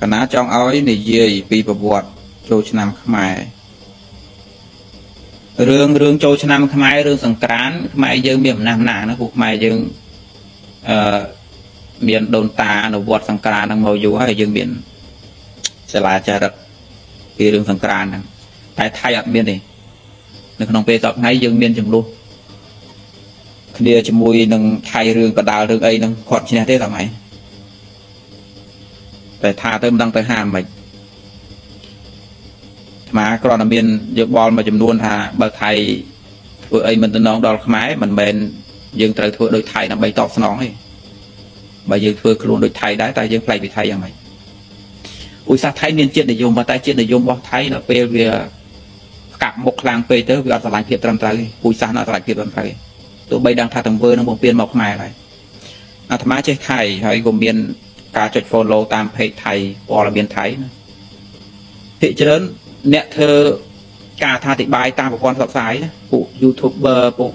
កណាចង់ឲ្យនិយាយពីប្រវត្តិចូលឆ្នាំខ្មែររឿងរឿងចូលឆ្នាំខ្មែររឿងសង្ក្រានខ្មែរយើងមានអំណះអំណាងណាពួកខ្មែរយើងអឺមានដូនតាអនុវត្តសង្ក្រានហ្នឹងមកយូរហើយយើងមានសាលាចារឹកពីរឿងសង្ក្រានហ្នឹងតែថៃអត់មានទេនៅក្នុងពេលតបថ្ងៃយើងមានចំនួនគ្នាជាមួយនឹងថៃរឿងបដាលរឿងអីហ្នឹងគាត់ឈ្នះទេតាមឯង តែថាទៅមិនដឹងទៅហាមមិនអាត្មាគ្រាន់តែមានយោបល់មួយចំនួនថាបើថៃធ្វើអីមិនតំណងដល់ខ្មែរមិនមែនយើងត្រូវធ្វើដូចថៃដើម្បីតបស្នងទេបើយើងធ្វើខ្លួនដូចថៃដែរតែយើងប្លែកពីថៃយ៉ាងម៉េចឧស្សាហ៍ថៃមានជាតិនិយមប៉ុន្តែជាតិនិយមរបស់ថៃដល់ពេលវាកាប់មុខខ្លាំងពេកទៅវាអត់ស្រឡាញ់ភាពត្រឹមត្រូវទេពូជសាសន៍អត់ស្រឡាញ់ភាពត្រឹមត្រូវទេទោះបីដឹងថាទង្វើនឹងបំពេញមកខ្មែរហើយអាត្មាចេះថៃហើយក៏មាន ការចុច follow តាម page ថៃព័ត៌មានថៃណាភាគច្រើនអ្នកធ្វើការអធិប្បាយតាមប្រព័ន្ធផ្សព្វផ្សាយណាពួក YouTuber ពួក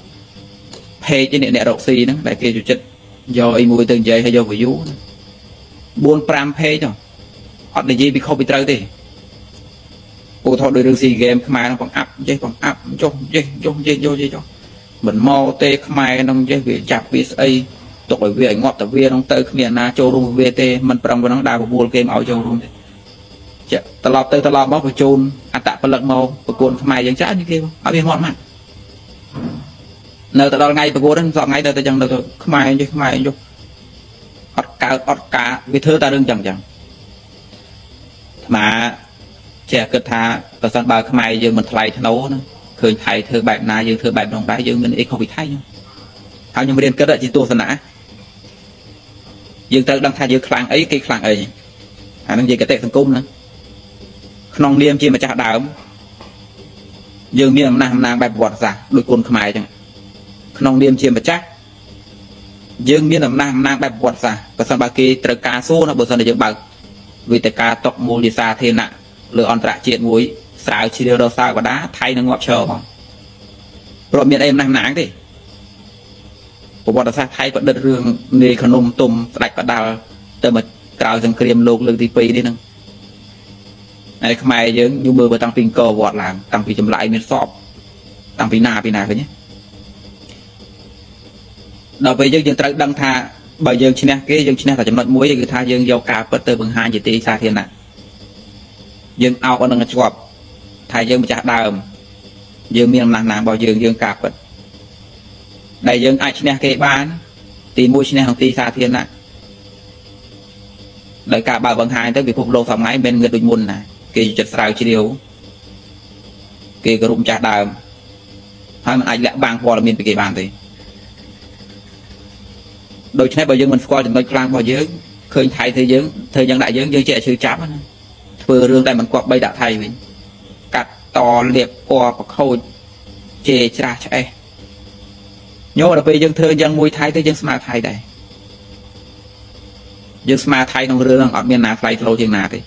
page នេះអ្នករកស៊ីហ្នឹងដែលគេចូលចិត្តយកអីមួយទៅនិយាយហើយយក view 4 5 page ទៅអត់និយាយពីខុសពីត្រូវទេឧទាហរណ៍ដូចរឿង SEA Game ខ្មែរហ្នឹងបង្អាប់ចេះបង្អាប់ចុះចេះចុះចេះយកចេះចុះមិនមកទេខ្មែរហ្នឹងចេះវាចាប់វាស្អី ទុកឲ្យវាឲ្យងាប់តែវាហ្នឹងទៅគ្មានណាចូលរួមវាទេមិនប្រឹងប៉ុណ្ណឹងដើរបបួលគេមកឲ្យចូលរួមទេចាត្រឡប់ទៅត្រឡប់មកបញ្ជូនអត្តពលិកមកប្រគួនខ្មែរយ៉ាងច្រើននេះគេអត់មានមាត់ម៉ាត់នៅទៅដល់ថ្ងៃប្រគួនហ្នឹងសក់ថ្ងៃទៅទៅចឹងទៅខ្មែរចេះខ្មែរចុះអត់កើតអត់ការវាធ្វើតែរឿងចឹងចឹងអាត្មាចេះគិតថាប្រសិនបើខ្មែរយើងមិនថ្លៃធ្នូណាឃើញថៃធ្វើបែបណាយើងធ្វើបែបនោះដែរយើងមានអីខុសពីថៃហ្នឹងហើយខ្ញុំរៀនគិតជាទស្សនៈ យើងត្រូវដឹងថាយើងខ្លាំងអីគេខ្លាំងអីអានឹងនិយាយកតិសង្គមណាក្នុងនាមជាម្ចាស់ដើមយើងមានអំណះអំណាងបែបប្រវត្តិសាស្ត្រដូចគុណខ្មែរអញ្ចឹងក្នុងនាមជាម្ចាស់យើងមានអំណះអំណាងបែបប្រវត្តិសាស្ត្របើសិនបើគេត្រូវការសួរណាបើសិនតែយើងបើកវេទិកាតកមូលសាធារណៈលើអន្តរជាតិមួយស្រាវជ្រាវរកសាវតាថៃនឹងងាប់ឈរផងព្រោះមានអីអំណះអំណាងទេ ប្រវត្តិសាស្ត្រថៃប្រឌិតរឿងនាយក្នុងទុំស្ដេចបដាល់ទៅមកក្រោយសង្គ្រាមលោកលើកទី2នេះហ្នឹងហើយខ្មែរយើងយូរមើលបើតាំងពីអង្គរវត្តឡើងតាំងពីចម្លាយមានសពតាំងពីណាពីណាឃើញទេដល់ពេលយើងយើងត្រូវដឹងថាបើយើងឈ្នះគេយើងឈ្នះតែចំណុចមួយគឺថាយើងយកការពិតទៅបង្ហាញជាទីសាធារណៈយើងអោបអត់នឹងជាប់ថាយើងម្ចាស់ដើមយើងមានអំណះណារបស់យើងយើងការពិត ដែលយើងអាចឈ្នះគេបាន ទីមួយឈ្នះក្នុងទីសាធារណៈដោយការបើបង្ហាញទៅពិភពលោកសម័យមិនងឹតដូចមុនណាគេចិត្តស្រាវជ្រាវគេគោរពម្ចាស់ដើមហើយមិនអាចលាក់បាំងព័ត៌មានពីគេបានទេដូច្នេះបើយើងមិនស្គាល់ចំណុចខ្លាំងរបស់យើងឃើញថៃធ្វើយើងធ្វើយ៉ាងដាក់យើងយើងចេះឈឺចាប់ណាធ្វើរឿងដែលមិនគប្បីដាក់ថៃវិញកាត់តលៀបពណ៌ប្រខូចជេរច្រាស់ឆ្អេះ ញោដល់ពេលយើងធ្វើយ៉ាងមួយថៃទៅយើងស្មើថៃដែរយើងស្មើថៃក្នុងរឿងហ្នឹងអត់មានណាថ្លៃថ្នូរជាងណាទេ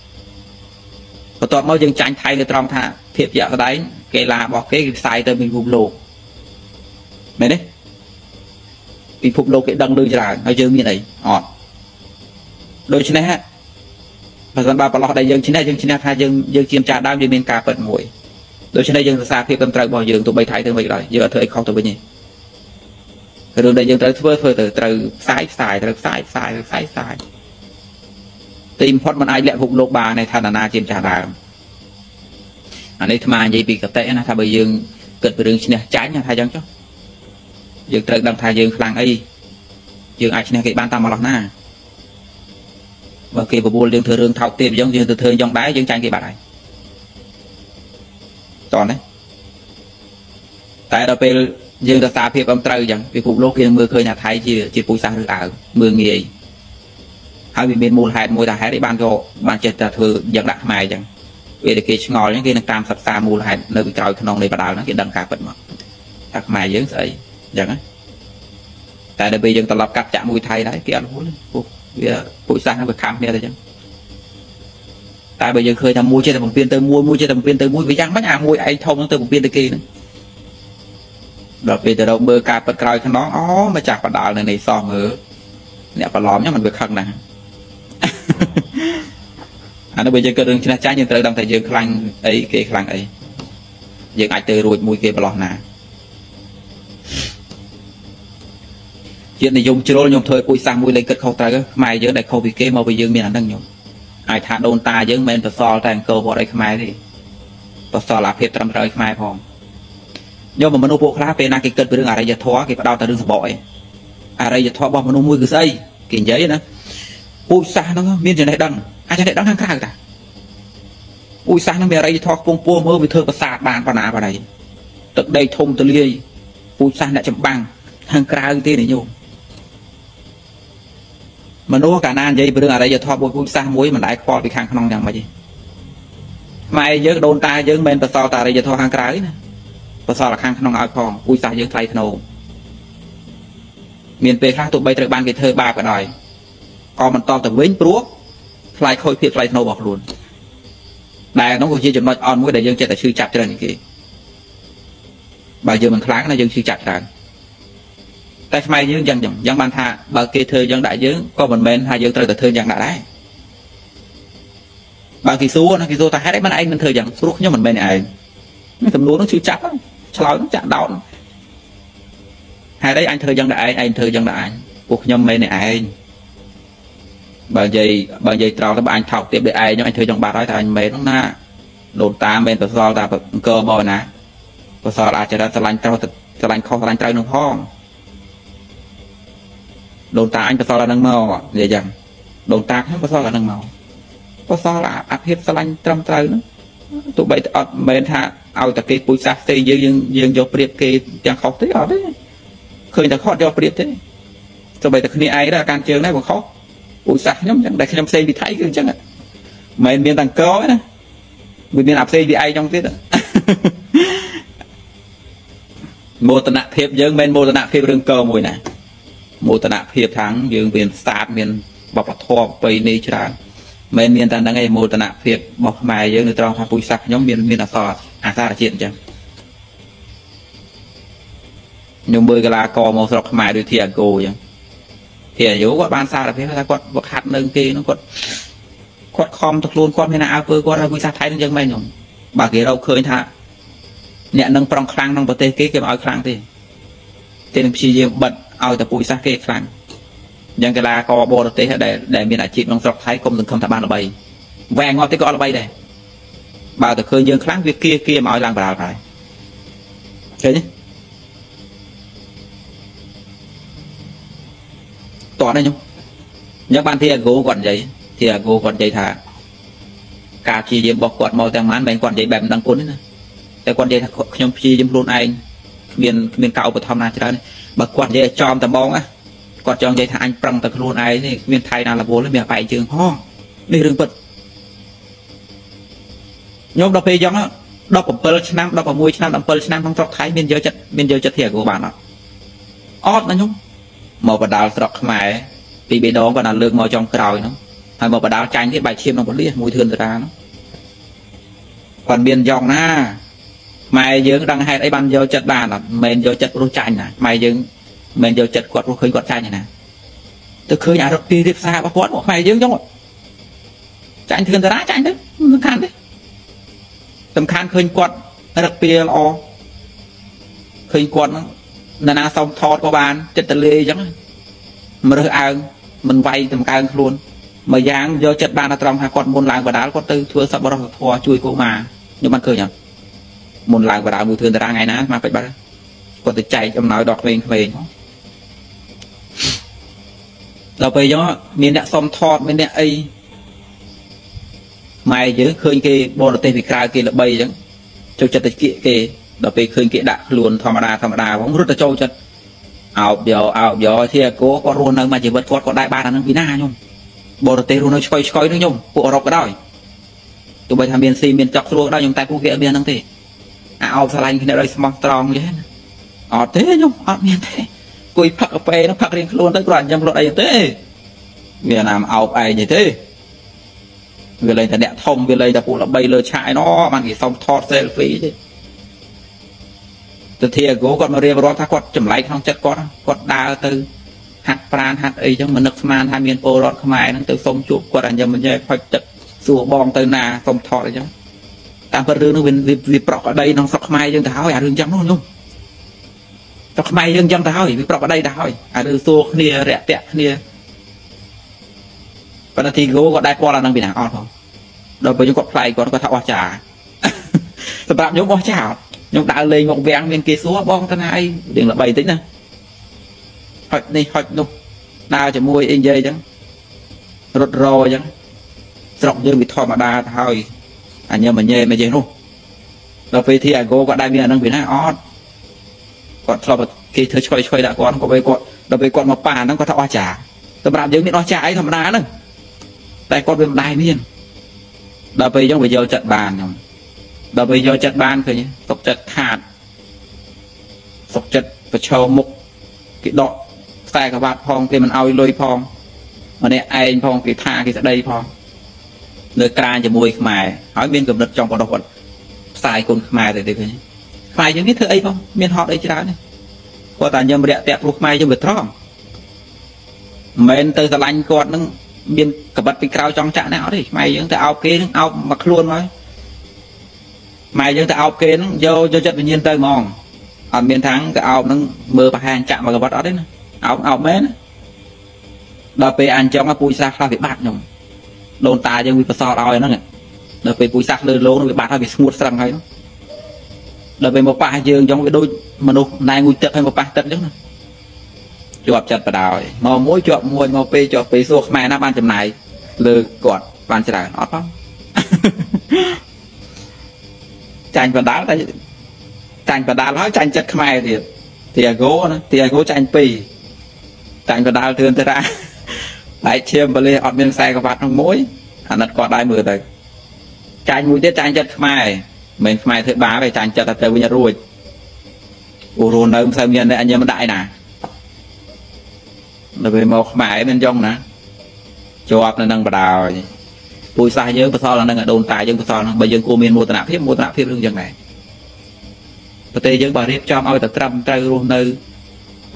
បន្ទាប់មកយើងចាញ់ថៃនៅត្រង់ថាភាពជាក់ស្ដែងកីឡារបស់គេគេផ្សាយទៅពិភពលោកមែនទេពិភពលោកគេដឹងលឺច្រើនហើយយើងមានអីអត់ដូច្នេះបើសិនបើប្រឡោះដែលយើងឈ្នះយើងឈ្នះថាយើងយើងជាម្ចាស់ដើមយើងមានការពិតមួយដូច្នេះយើងសរសើរភាពត្រឹមត្រូវរបស់យើងទោះបីថៃទៅមិនក៏ដោយយើងអត់ធ្វើអីខុសទៅវិញទេ រឿងដែលយើងត្រូវធ្វើធ្វើទៅត្រូវផ្សាយផ្សាយត្រូវផ្សាយផ្សាយផ្សាយផ្សាយទីបំផុតมันអាចលាក់ភពលោកបាននៅឋានណាជាម្ចាស់ដើមអានេះអាត្មានិយាយពីកតិណាថាបើយើងគិតពីរឿងឈ្នះចាញ់ថាយ៉ាងចុះយើងត្រូវដឹងថាយើងខ្លាំងអីយើងអាចឈ្នះគេបានតាមអឡោះណាបើគេបបួលយើងធ្វើរឿងថោកទាបអញ្ចឹងយើងទៅធ្វើអញ្ចឹងដែរយើងចាញ់គេបាត់ហើយតោះណាតែដល់ពេល យើងរសារភាពអំត្រូវអញ្ចឹងពិភពលោកគេនឹងមើលឃើញថាថៃជាជាពូជសាសន៍ឬអើមើលងាយហើយវាមានមូលហេតុមួយថាហេតុអីបានយកបានចេះតែធ្វើយ៉ាងដាក់ខ្មែរអញ្ចឹងពេលដែលគេឆ្ងល់អញ្ចឹងគេនឹងតាមសិក្សាមូលហេតុនៅពីក្រោយក្នុងនៃបដាលហ្នឹងគេដឹងការពិតមកថាខ្មែរយើងស្អីអញ្ចឹងណាតែដល់ពេលយើងត្រឡប់កាត់ចាក់មួយថៃដែរគេអត់រហូតពួកវាពូជសាសន៍ហ្នឹងវាខំគ្នាទៅអញ្ចឹងតែបើយើងឃើញថាមួយចេះតែបំពេញទៅមួយមួយចេះតែបំពេញទៅមួយវាយ៉ាងម៉េចអាមួយឯងធំហ្នឹងទៅបំពេញទៅគេហ្នឹង ដល់ពេលទៅរកមើលការប៉ັດក្រោយខ្នងអូម្ចាស់បដាលនៅនៃសោះមើលអ្នកប្រឡំហ្នឹងมันវាខឹងណាស់ អានោះបើយើងគិតរឿងឆ្នះចាញ់យើងត្រូវដឹងថាយើងខ្លាញ់អីគេខ្លាញ់អីយើងអាចទៅរួចមួយគេប្រឡោះណាជាតិនិយមជ្រុលខ្ញុំធ្វើឲ្យពូជសាសមួយលេខគិតខុសត្រូវខ្មែរយើងដែលខុសពីគេមកពីយើងមានអាហ្នឹងខ្ញុំអាចថាដូនតាយើងមិនមែនប្រសល់តែអង្គរវត្តអីខ្មែរទេប្រសល់អាភាពត្រឹមត្រូវខ្មែរផង ខ្ញុំមនុស្សពួកខ្លះពេលណាគេគិតពីរឿងអរិយធម៌គេផ្ដោតតែរឿងសបកឯងអរិយធម៌របស់មនុស្សមួយគឺស្អីគេនិយាយណាពូជសាសហ្នឹងមានចំណេះដឹងអាចចំណេះដឹងខាងក្រៅតាពូជសាសហ្នឹងមានអរិយធម៌ខ្ពង់ពោះមើលវាធ្វើប្រាសាទបានប៉ុណ្ណាប៉ុណ្ណីទឹកដីធំទលាយពូជសាសអ្នកចម្បាំងខាងក្រៅទេនិយមមនុស្សកាលណានិយាយពីរឿងអរិយធម៌មួយពូជសាសមួយមិនដែលខ្វល់ពីខាងក្នុងយ៉ាងម៉េចទេម៉ែយើងដូនតាយើងមិនប្រសល់តែអរិយធម៌ខាងក្រៅណា ប្រសល់តែខាងក្នុងឲ្យផងពូជសាសយើងថ្លៃធ្នូមានពេលខ្លះទោះបីត្រូវបានគេធ្វើបាបក៏ដោយក៏មិនតបទៅវិញព្រោះថ្លៃខូចភាពថ្លៃធ្នូរបស់ខ្លួនដែលនោះក៏ជាចំណុចអន់មួយដែលយើងចិត្តតែឈឺចាប់ច្រើនជាងគេបើយើងមិនខ្លាំងណាយើងឈឺចាប់ច្រើនតែខ្មែរយើងយ៉ាងចឹងយ៉ាងបានថាបើគេធ្វើយ៉ាងដាក់យើងក៏មិនមែនថាយើងត្រូវតែធ្វើយ៉ាងដាក់ដែរបើគេសួរណាគេសួរថាហេតុអីបានឯងមិនធ្វើយ៉ាងព្រោះខ្ញុំមិនមែនឯងសំណួរនោះឈឺចាប់ ឆ្លើយនោះចាក់ដោតហេតុអីអញធ្វើយ៉ាងដាក់ឯងឯងធ្វើយ៉ាងដាក់អញពួកខ្ញុំមិនមែនឯងបើនិយាយបើនិយាយត្រង់ទៅបើអញថោកទៀតដូចឯងអញធ្វើយ៉ាងបាត់ហើយតែអញមិនមែនហ្នឹងណាដូនតាមិនប្រសល់តែអង្គបោណាប្រសល់អាចរិតស្រឡាញ់ត្រូវស្រឡាញ់ខុសស្រឡាញ់ត្រូវនឹងផងដូនតាអញប្រសល់អានឹងមកនិយាយចឹងដូនតាខ្ញុំប្រសល់អានឹងមកប្រសល់អាភាពស្រឡាញ់ត្រឹមត្រូវហ្នឹង ទោះបីអត់មិនមែនថាឲ្យតែគេពុយសាសផ្សេងយើងយើងយើងយកប្រៀបគេទាំងខុសទេអត់ទេឃើញតែខុសយកប្រៀបទេទោះបីតែគ្នាឯងដែរកាន់ជើងដែរបើខុសពុយសាសខ្ញុំចឹងតែខ្ញុំផ្សេងពីថៃគឺអញ្ចឹងមិនមែនមានតែអង្គទេណាវាមានអាផ្សេងពីឯងចឹងទៀតមោទនភាពយើងមិនមែនមោទនភាពរឿងកមួយណាមោទនភាពខាងយើងមានស្តាតមានបបធម៌ប្រៃនេះច្រើន មិនមានតែហ្នឹងឯងមោទនភាពរបស់ខ្មែរយើងនៅត្រង់ថាពុជសាសខ្ញុំមានមានអសរអាសារជាតិអញ្ចឹងខ្ញុំមើលកលាករមកស្រុកខ្មែរដូចធាអាគោអញ្ចឹងធាអាយុគាត់បានសារភាពថាគាត់វឹកហាត់នៅគេនោះគាត់គាត់ខំទៅខ្លួនគាត់មានអើពើគាត់ហើយពុជសាសថៃនឹងយ៉ាងម៉េចខ្ញុំបើគេរកឃើញថាអ្នកនឹងប្រងខ្លាំងក្នុងប្រទេសគេគេមិនឲ្យខ្លាំងទេគេនឹងព្យាយាមបិទឲ្យតែពុជសាសគេខ្លាំង យ៉ាងកីឡាករបរទេសដែលដែលមានអាជីពក្នុងស្រុកថៃគុំសង្ឃឹមថាបានល្បីវែងងាប់ទេក៏អត់ល្បីដែរបើតែឃើញយើងខ្លាំងវាគៀគៀមកឲ្យឡើងបដាលហើយឃើញទេតោះនេះខ្ញុំយ៉ាងបានទីអាគោគាត់និយាយទីអាគោគាត់និយាយថាការព្យាយាមរបស់គាត់មកទាំងម៉ានមិនគាត់និយាយបែបមិនដឹងគុណទេណាតែគាត់និយាយថាខ្ញុំព្យាយាមខ្លួនឯងគ្មានគ្មានការឧបត្ថម្ភណាច្រើនបើគាត់និយាយចំតែបងណា គាត់ចង់និយាយថាអញប្រឹងតែខ្លួនឯងនេះគ្មានថៃណារវល់ទេមានបែកជើងផងនេះរឿងពិតខ្ញុំដល់ពេលយ៉ាង17ឆ្នាំ16ឆ្នាំ17ឆ្នាំក្នុងស្រុកថៃមានយកចិត្តមានយកចិត្តធាគោបានអត់អត់ណាខ្ញុំមកបដាល់ស្រុកខ្មែរពីបេដងគាត់ណាលើកមកចុងក្រោយហ្នឹងហើយមកបដាល់ចាញ់ទៀតបែកឈាមក្នុងពលាសមួយធឿនតារាហ្នឹងគាត់មានយ៉ងណាម៉ែយើងដឹងហេតុអីបានយកចិត្តបានអត់មិនមែនយកចិត្តព្រោះចាញ់ណាម៉ែយើង មិនយកចិត្តគាត់ព្រោះឃើញគាត់ចាញ់ណាទៅឃើញអារត់ពីរៀបសាររបស់គាត់មកខ្មែរយើងចុងចាញ់ធឿនតារាចាញ់ទៅសំខាន់ទេសំខាន់ឃើញគាត់រឹកពីល្អឃើញគាត់ហ្នឹងនរណាសុំថតក៏បានចិត្តតលេអញ្ចឹងមរើសអើងមិនវាយតម្កើងខ្លួនមួយយ៉ាងយកចិត្តបានត្រង់ថាគាត់មុនឡើងបដាលគាត់ទៅធ្វើសប្បុរសធម៌ជួយកូម៉ាខ្ញុំបានឃើញអត់មុនឡើងបដាលមួយធឿនតារាថ្ងៃណាមកពេចបាត់គាត់ទៅចែកអំណោយដល់ក្មេងៗ ដល់ពេលអញ្ចឹងមានអ្នកសុំថតមានអ្នកអីម៉ែយើងឃើញគេបរទេសពីក្រៅគេល្បីអញ្ចឹងចូលចិត្តទៅគៀកគេដល់ពេលឃើញគេដាក់ខ្លួនធម្មតាធម្មតាផងរត់ទៅចូលចិត្តអោបយកអោបយកធាគោគាត់រស់នៅមួយជីវិតគាត់គាត់ដែរបានអានឹងពីណាខ្ញុំបរទេសរស់នៅឆ្កុយឆ្កុយនឹងខ្ញុំពួកអឺរ៉ុបក៏ដោយទោះបីថាមានស៊ីមានចក់ស្រួលក៏ដោយខ្ញុំតែពួកគេអត់មានហ្នឹងទេអាអោបឆ្លាញ់គ្នាដោយស្មោះត្រង់ចេះណាអត់ទេខ្ញុំអត់មានទេ គួយផឹកកាហ្វេនោះផឹករៀងខ្លួនទៅគ្រាន់តែញ៉ាំខ្លួនអីទេវាណាមអោបឯងទេវាលេងតែអ្នកធំវាលេងតែពួកល្បីលើឆាកឯណោះបានគេសុំថត selfie ទេទៅធាគោគាត់មករៀបរាប់ថាគាត់ចម្លែកក្នុងចិត្តគាត់គាត់ដើរទៅហាត់ប្រានហាត់អីចឹងមិននឹកស្មានថាមានពលរដ្ឋខ្មែរហ្នឹងទៅសុំជួបគាត់អញ្ចឹងមិនចេះផុចទឹកសួរបងទៅណាសុំថតអីចឹងតាមពិតរឿងនោះវាវាប្រកក្តីក្នុងស្រុកខ្មែរយើងទៅហើយអារឿងចឹងនោះនោះ ស្រុកខ្មែរយើងចឹងទៅហើយវាប្រកក្តីទៅហើយអារឿងសួរគ្នារាក់ទាក់គ្នាប៉ុន្តែទីគោក៏ដែរពាល់អានឹងពីណាអត់ផងដល់ពេលខ្ញុំគាត់ផ្លែកគាត់គាត់ថាអស់ចាសម្រាប់ខ្ញុំអស់ចាខ្ញុំដើរលេងមកវាំងមានគេសួរបងតាណាអីរៀងល្បីតិចណាហុចនេះហុចនោះដើរជាមួយអីនិយាយអញ្ចឹងរត់រអញ្ចឹងស្រុកយើងវាធម្មតាទៅហើយអញញ៉ាំអញេមកចេះនោះដល់ពេលទីអាហ្គោគាត់ដែរមានអានឹងពីណាអត់ គាត់ធ្លាប់គេធ្វើឆ្កុយឆ្កុយដាក់គាត់ក៏ពេលគាត់ដល់ពេលគាត់មកប៉ាហ្នឹងគាត់ថាអស់ចាសម្រាប់យើងមានអស់ចាអីធម្មតាហ្នឹងតែគាត់វាមិនដែរមានដល់ពេលយើងវាយល់ចិត្តបានខ្ញុំដល់ពេលយល់ចិត្តបានឃើញសុខចិត្តខាតសុខចិត្តប្រឈមមុខគេដកខ្សែក្រវ៉ាត់ផងគេមិនអោយលុយផងម្នាក់ឯងផងគេថាគេស្ដីផងលើក្រានជាមួយខ្មែរហើយមានកំណត់ចង់បដោះគាត់ផ្សាយគុណខ្មែរទៅទេឃើញ ខ្មែរយើងនេះធ្វើអីផងមានហត់អីច្រើនទេគាត់តែញឹមរាក់តាក់ព្រោះខ្មែរយើងវាត្រង់មិនមែនទៅស្រឡាញ់គាត់នឹងមានកបិតពីក្រៅចង់ចាក់ណាអត់ទេខ្មែរយើងទៅអោបគេនឹងអោបមកខ្លួនមកខ្មែរយើងទៅអោបគេនឹងយកយកចិត្តវិញ្ញាណទៅហ្មងអត់មានທາງទៅអោបនឹងមើលប្រហែលចាក់មកកបិតអត់ទេណាអោបអោបមែនដល់ពេលអញចង់ឲ្យពូជសាសខ្លះវាបាត់ខ្ញុំដូនតាយើងវាបសល់ឲ្យហ្នឹងដល់ពេលពូជសាសលើលោកនឹងវាបាត់ហើយវាស្ងួតស្រឹងហើយ ដល់ពេលមកប៉ះយើងចង់វាដូចមនុស្សណែងួយទឹកហើយមកប៉ះទឹកអញ្ចឹងណាជាប់ចិត្តបដោយមកមួយជាប់មួយមកពេលជាប់ពេលសួរខ្មែរណាបានចំណាយលើគាត់បានច្រើនអត់ផងចាញ់បដាលតែចាញ់បដាលហើយចាញ់ចិត្តខ្មែរទៀតទីអាហ្គោណាទីអាហ្គោចាញ់ពីរចាញ់បដាលធឿនទៅរ៉ាបែកឈាមបលិសអត់មានខ្សែក្រវ៉ាត់នោះមួយអាណិតគាត់ដែរមើលទៅចាញ់មួយទៀតចាញ់ចិត្តខ្មែរ មិនមែនខ្មែរធ្វើបាបទេចាញ់ចិត្តតែទៅវិញរួចអូរស់នៅមិនសូវមានតែអញមិនដាក់ឯណានៅពេលមកខ្មែរមិនចង់ណាជាប់នៅនឹងបដ ாய் ពូជសាសយើងបសល់នឹងដូនតាយើងបសល់នឹងបើយើងគួរមានមោទនភាពមោទនភាពរឿងយ៉ាងណាប្រទេសយើងបើរៀបចំឲ្យតែត្រឹមត្រូវរស់នៅ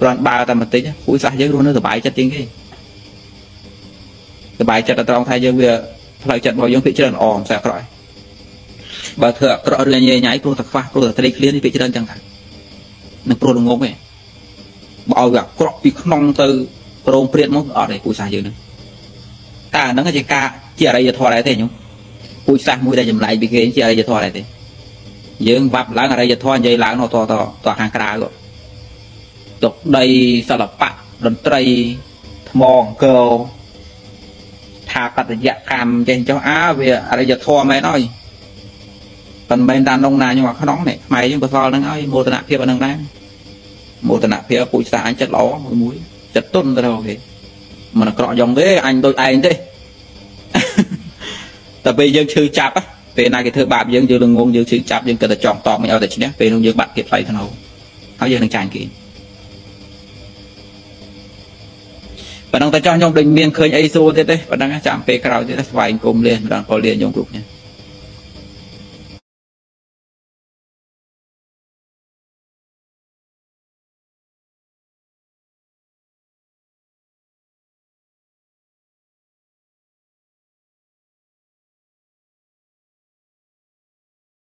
គ្រាន់បើតែបន្តិចពូជសាសយើងរស់នៅសុបាយចិត្តជាងគេសុបាយចិត្តត្រង់ថាយើងវាផ្លូវចិត្តរបស់យើងភាគច្រើនអមស្អាតក្រោយ បើធ្វើអាក្រក់រឿងញ៉ៃញ៉ៃព្រោះតែខ្វះព្រោះតែត្រេកឃ្លាននេះភាគច្រើនចឹងថានឹងព្រោះល្ងងឯងបើឲ្យអាក្រក់ពីក្នុងទៅប្រងព្រាតមកអត់ទេពូជសាសយើងហ្នឹងតើអាហ្នឹងជាការជាអរិយធម៌ដែរទេញោមពូជសាសមួយដែលចម្លែកពីគេជាអរិយធម៌ដែរទេយើងវាប់ឡើងអរិយធម៌និយាយឡើងនោះតតតខាងក្រៅទុកដីសិល្បៈតន្ត្រីថ្មអង្គរថាកតយកម្មចេះចុះអើវាអរិយធម៌មែនហើយ ប៉ុន្តែមិនតានងណាខ្ញុំអាក្នុងនេះខ្មែរយើងបសល់ហ្នឹងហើយមោទនភាពអាហ្នឹងដែរមោទនភាពពូជសាសអញចិត្តល្អមួយមួយចិត្តទុនទៅរកគេមិនអក្រក់យ៉ងទេអញដូចឯងទេតែពេលយើងឈឺចាប់ពេលណាគេធ្វើបាបយើងយើងនឹងងងយើងឈឺចាប់យើងគិតតែចង់តបមិនឲ្យតែឈ្នះពេលនោះយើងបាត់គេថ្លៃថ្នូរហើយយើងនឹងចាញ់គេប៉ុណ្ណឹងតែចោះខ្ញុំដូចមានឃើញអីសួរទៀតទេប៉ុណ្ណឹងចាំពេលក្រោយទៀតស្វែងគុំលៀនម្ដងពលលៀនខ្ញុំគ្រប់គ្នា